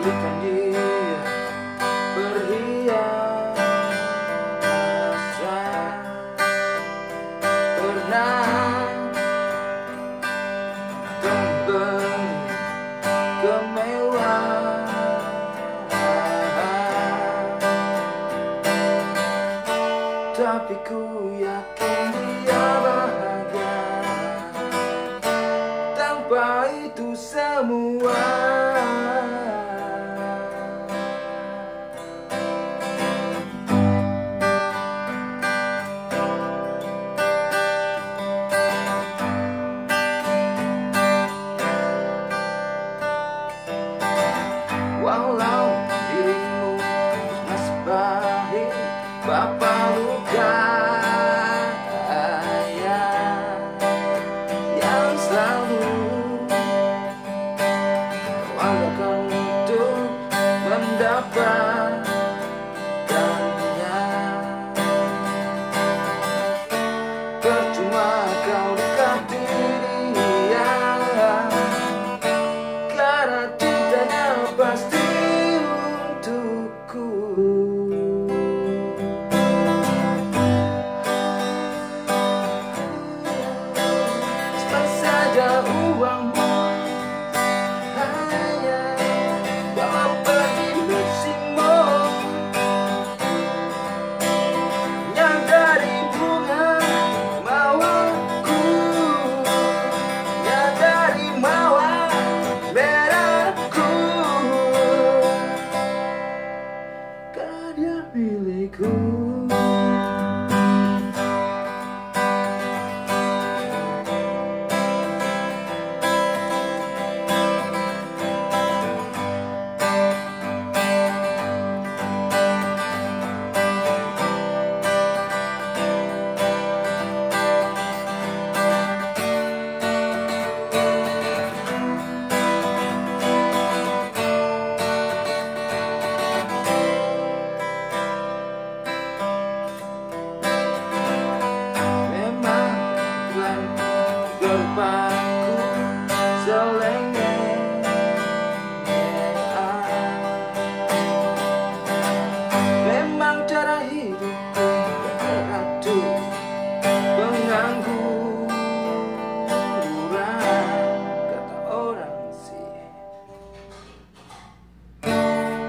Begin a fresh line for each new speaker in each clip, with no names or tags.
jadikan dia perhiasan pernah kembali kemewahan tapi ku yakin dia bahagia. Tanpa itu semua. sound you.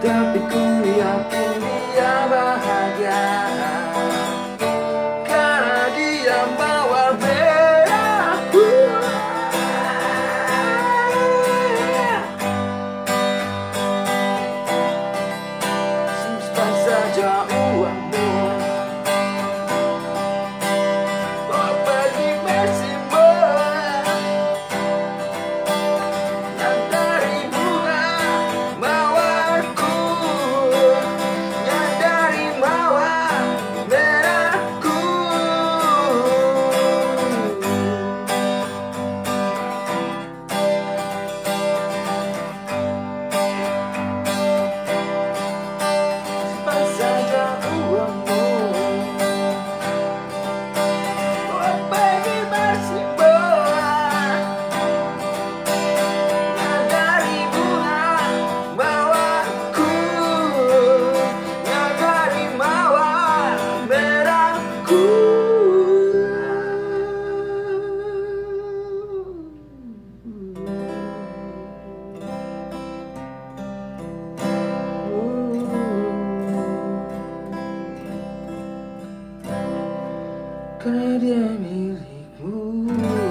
Tapi ku yakin dia bahagia Karena dia mewarnai aku Semesta saja. Pandemic mood.